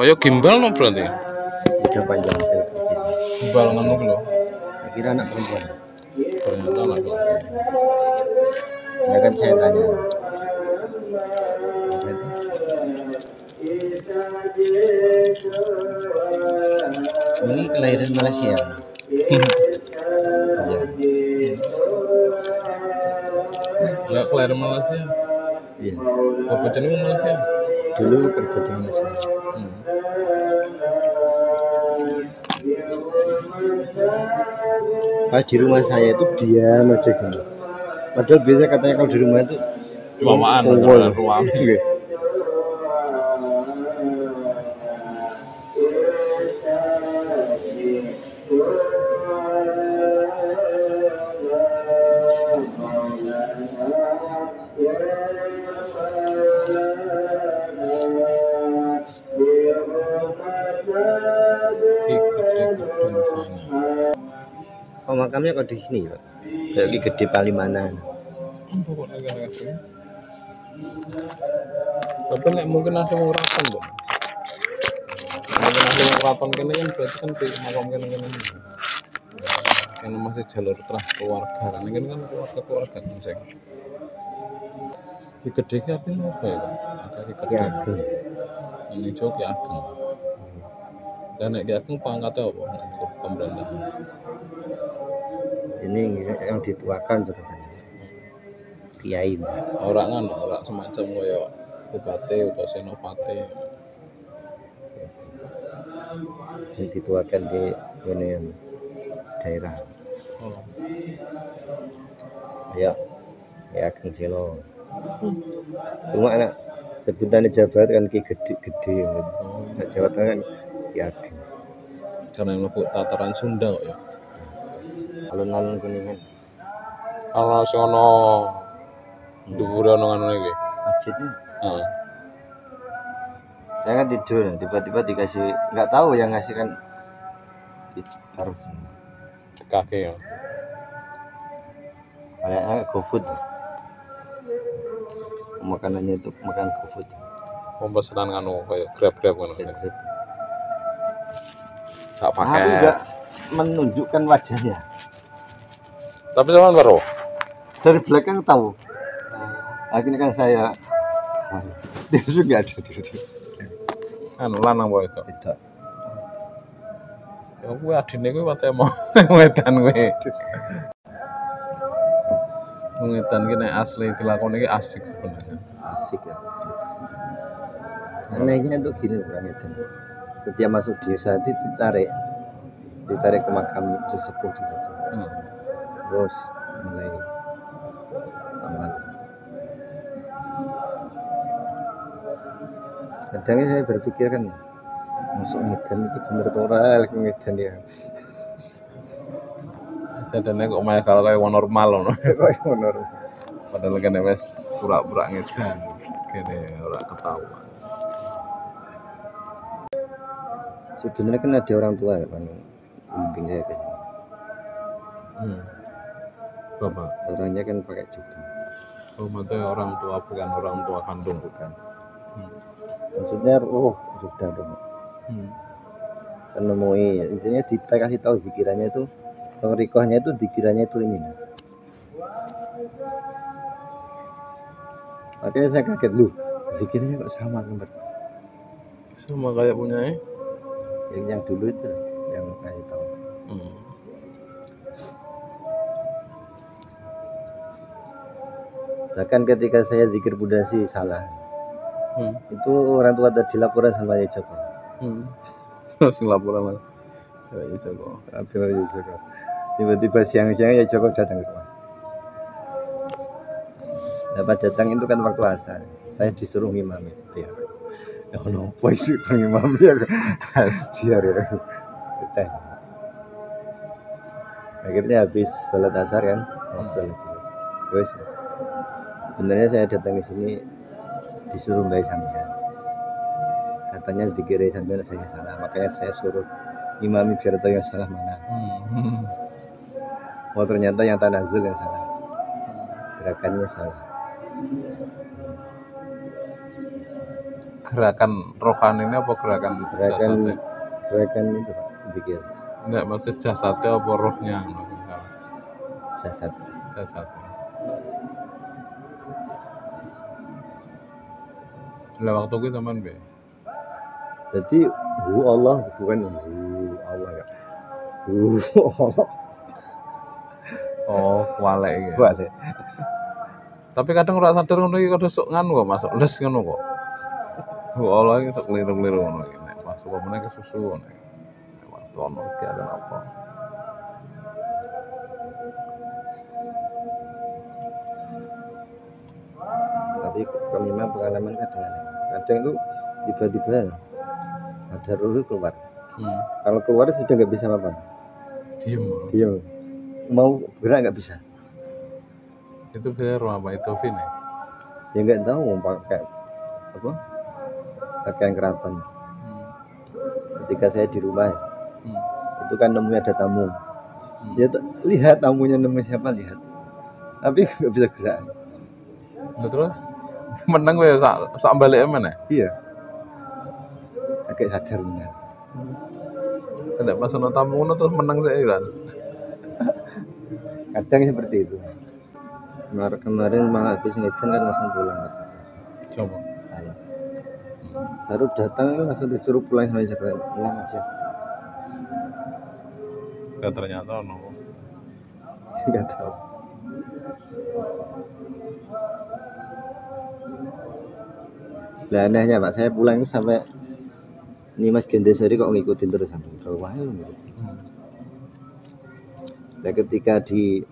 Kayak gimbal no berarti. udah panjang. Gimbal ngono ku lho. Kira anak perempuan Ternyata lah kok. ya kan saya tanya ini kelahiran Malaysia Iya. Enggak kelahiran Malaysia. iya Bapak jenenge Malaysia. dulu kerja di Malaysia Pas di rumah saya itu diam aja gitu. Padahal biasa katanya kalau di rumah itu Bawaan Oh, beneran makamnya kok di sini pak? Kayak di gede Palimanan. Kan. Tapi nek mungkin ada yang ngeraton dong. Mungkin ada yang ngeraton kene kan berarti kan di makam kene kene. Karena masih jalur terah keluarga kan ini kan keluarga keluarga kan sing. Di gede ki apa apa ya? Agak di gede. Ya. Ini jauh ki ageng. Dan nek ki ageng pangkatnya apa? Pemerintahan. Ini yang dituakan terus. Kiai. Orang kan orang semacam kaya bupati atau senopati. Yang dituakan di ini daerah. Oh. Ya, ya ageng selo. Cuma anak sebutannya Jawa Barat kan ki gede gede. Oh. Jawa Tengah kan ki ageng. karena yang tataran Sunda kok ya. Alun-alun kuningan Kalau sing ono dhuwure ono ngono iki. masjidnya Heeh. saya kan tidur tiba-tiba dikasih nggak tahu yang ngasih kan ditaruh sini. Kake ya. kayaknya GoFood makanannya itu makan GoFood Pempesanan nganu kayak grab-grab ngono. Grab. Sak tapi paket. nggak menunjukkan wajahnya Tapi sampean baru. dari belakang tahu akhirnya kan saya dia juga ada dia Anu lanang wae itu. tidak Ya kuwi adine kuwi wate mau wedan kuwi. Ngetan nek asli dilakoni iki asik sebenarnya. asik ya anehnya itu gini bukan itu setiap masuk desa itu ditarik ditarik ke makam sesepuh di situ Hmm. Terus mulai amal kadangnya saya berpikir kan masuk ngedan itu bener tuh ora lek ngedan ya Jadane kok malah kalau kayak normal ngono. kok bener Padahal kan wis pura-pura ngedan. Kene ora ketahuan. sebenarnya kan ada orang tua ya kan bimbing saya ke sini Hmm. Bapak. orangnya kan pakai jubah Oh, maksudnya orang tua bukan orang tua kandung. bukan Hmm. maksudnya oh sudah dong Hmm. kan nemui intinya kita kasih tahu dikirannya itu kalau rikohnya itu dikirannya itu ini makanya saya kaget lu dikiranya kok sama kan Sama kayak punya eh? yang, yang dulu itu yang kasih tahu Hmm. Bahkan ketika saya zikir budasi salah. Hmm. itu orang tua tadi laporan sama ya Joko. Hmm. Sing laporan. Ya iya Joko. Abdul ya Joko. Tiba-tiba siang-siang ya Joko datang ke rumah. Dapat datang itu kan waktu asar. Saya disuruh ngimami biar ya nopo itu ngimami ya tes biar ya. Tes akhirnya habis sholat asar kan ngobrol lagi. Terus sebenarnya saya datang ke sini disuruh Mbak Samja katanya dikira sampai ada yang salah makanya saya suruh imami biar tahu yang salah mana. Hmm. oh ternyata yang tanazul yang salah. Gerakannya salah. Gerakan rohani ini apa gerakan gerakan gerakan itu pikir Enggak, maksudnya jasadnya apa rohnya? jasad Jasadnya. Lah waktu gue zaman be. jadi hu Allah bukan hu Allah ya hu Allah Oh, kualek ya. balik Tapi kadang ora sadar ngono iki kadang sok nganu kok masuk les ngono kok. Oh Allah iki sok keliru-keliru ngono iki. Nek pas apa meneh kesusu ngono iki. Waktu ono iki ada apa? Tapi memang pengalaman kadang aneh kadang itu tiba-tiba ada ruh keluar Hmm. kalau keluar sudah nggak bisa apa Diem. dia mau gerak nggak bisa Itu biar apa itu Vin ya? ya nggak tahu mau pakai apa pakaian keraton Hmm. ketika saya di rumah ya, Hmm. itu kan nemu ada tamu Hmm. tuh lihat tamunya nemu siapa lihat tapi nggak bisa gerak Lah terus menang gue sak sak balik mana? iya agak sadar benar Tidak pas ono tamu ngono terus menang saya kan. kadang seperti itu kemarin kemarin malah habis ngeden kan langsung pulang Jaka. Coba. Ayo. baru datang itu langsung disuruh pulang sama Jakarta pulang aja Ya ternyata ono. nggak tahu lah anehnya pak saya pulang sampai ini mas Gendesari kok ngikutin terus sampai ke rumah ngikutin. Nah ketika di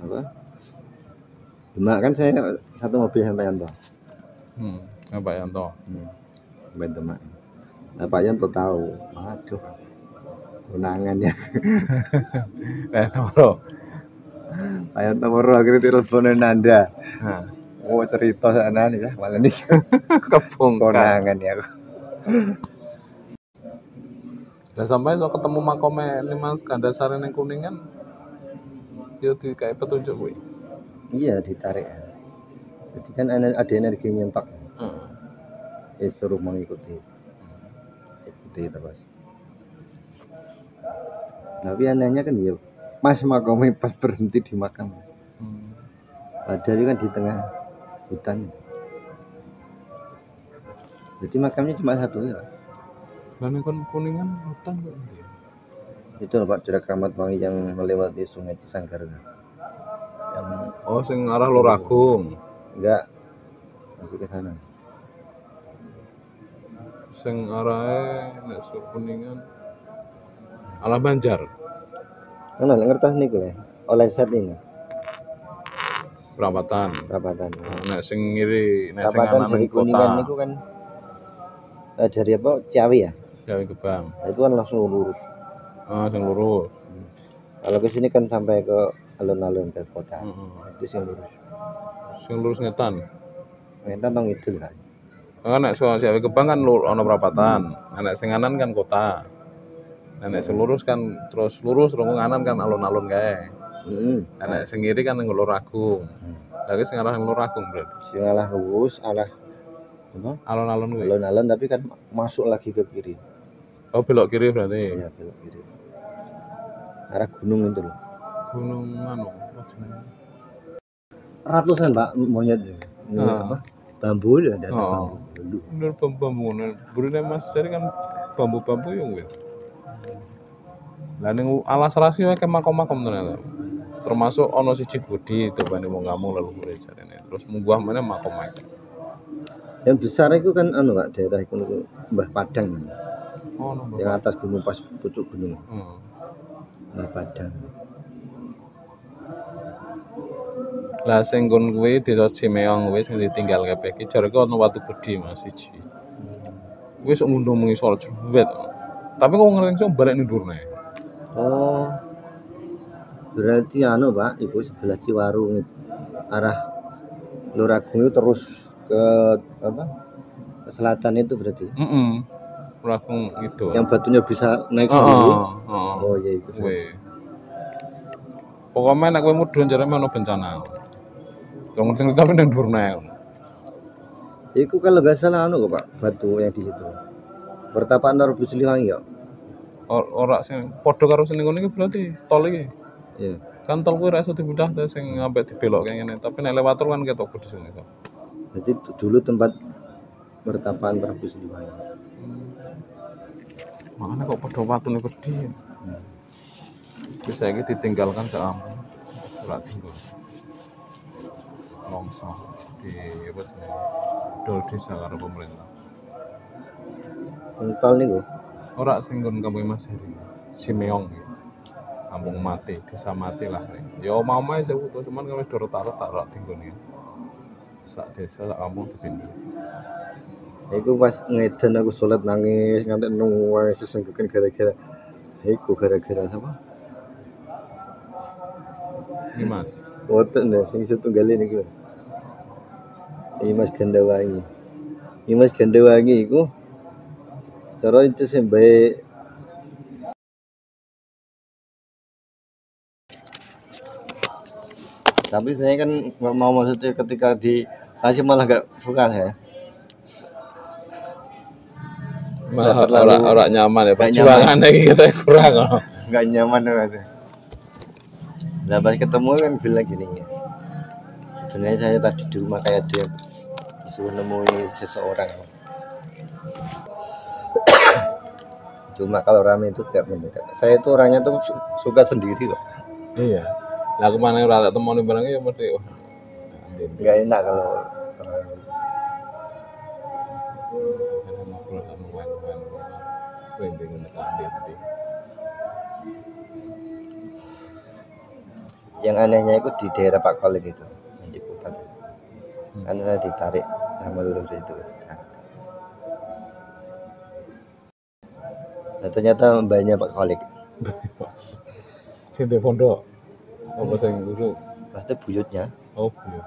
apa Demak kan saya satu mobil sampai Yanto Hmm. Apa yang toh? hmm. sampai Demak nah Pak Yanto tahu waduh unangan ya Eh, bro. Pak Yanto baru akhirnya teleponin Nanda Nah, mau cerita sana nih ya malah nih kebongkar. konangan ya Dan sampai so ketemu makome lima Gandasari yang kuningan, yo di kayak petunjuk gue. iya ditarik jadi kan ada energi nyentak. Hmm. ya suruh mengikuti ikuti terus tapi anehnya kan ya pas makamnya pas berhenti di makam Hmm. padahal kan di tengah hutan. Jadi makamnya cuma satu ya? Yang kon- kuningan hutan kok. itu loh pak jarak keramat wangi yang melewati sungai Cisanggar. Yang Oh, sing arah Luragung. enggak. Masih ke sana. Sing arahe nek kuningan. Arah Banjar. kan ngertas nih gue oleh set ini Perapatan. perapatan Nek sing ngiri, nek sing dari ning kuningan kota. itu kan eh, dari apa Ciawi ya Jawa Gebang. nah, itu kan langsung lurus Ah, sing lurus. kalau ke sini kan sampai ke alun-alun ke kota Heeh. itu sih lurus Sing lurus ngetan. kita tong itu kan Kan nek so Jawa Gebang kan lur ana perapatan. Nek sing anan kan kota. Nah, nek sing lurus kan terus lurus terus nganan kan alun-alun kae. Hmm. Nah, nek sing kiri kan ning Luragung. Lagi sing arah ning Luragung, Bro. sing alah lurus alah apa Alun-alun kuwi. alun-alun tapi kan masuk lagi ke kiri Oh, belok kiri berarti. ya belok kiri arah gunung itu loh Gunung apa jenenge? ratusan pak monyet ini Ah. apa bambu ya ada Oh. bambu Bener bambu ngono. Burine Mas Jari kan bambu-bambu yo kuwi. Lah ning alas rasio akeh makom-makom ternyata. Termasuk ono siji budi itu bani wong kamu lalu kuwi jarene. Terus munggah meneh makom yang besar itu kan anu pak daerah itu Mbah Padang Oh, no. yang atas gunung pas pucuk gunung Hmm. Mbah Padang Lah sing nggon kuwi desa Cimeong kuwi sing ditinggal kabeh iki jareke ono watu gedhe Mas siji. Kuwi sok ngundung mengisor jebet. Tapi kok ngelangsung balik ning durne. oh berarti anu pak ibu sebelah Ciwarung itu. arah Luragung itu terus ke apa ke selatan itu berarti Heeh. Langsung gitu. yang batunya bisa naik Heeh. sendiri heeh. oh iya itu Kuwi. Pokoknya nek kowe mudhun jarene ono bencana. Wong sing tapi ning durne. Iku kalau nggak salah anu kok Pak, batu yang di situ. Pertapaan Narbu Siliwangi ya. Or- ora sing padha karo sing ngono iki berarti tol iki. Iya. Kan tol kuwi ra iso dibedah ta sing ambek dibelok kayak ngene, tapi nek lewat tol kan ketok kudu sing iso. Jadi dulu tempat pertapaan Prabu Siliwangi. Makanya kok padha watune gede. Terus saiki ditinggalkan sak ampun. Ora tinggal. Longsor di apa jenenge? Dol desa karo pemerintah. Sing tol niku. Ora sing nggon kampung Mas. Simeong iki. Kampung mati, desa mati lah. Ya mau mae sewu to, cuman kami dorot taruh taruh tinggon iki. Sak desa sak kampung dipindah. Iku pas ngedan aku sholat nangis nganti nuwes sesenggukan gara-gara Iku gara-gara apa? Iki Mas. Woten deh, sing setunggal niku. Imas Gandawangi. Imas Gandawangi iku cara itu sampai tapi saya kan nggak mau maksudnya ketika dikasih malah gak suka saya Malah terlalu- ora ora nyaman ya. Perjuangan iki kita kurang kok. nggak nyaman tuh katanya. Nah pas ketemu kan bilang gini ya. Sebenarnya saya tadi di rumah kayak dia disuruh nemuin seseorang. Cuma kalau rame itu tidak mendekat. Saya itu orangnya tuh su- suka sendiri kok. Iya. Lah ke mana ora tak temoni barangnya ya mesti oh. Nggak enak kalau kalau- yang anehnya itu di daerah Pak Kolin itu yang Ciputat. Kan saya ditarik sama lurus itu. Nah, ternyata mbaknya Pak Kolik. Di pondok. Apa sing guru? Maksudnya buyutnya Oh, iya.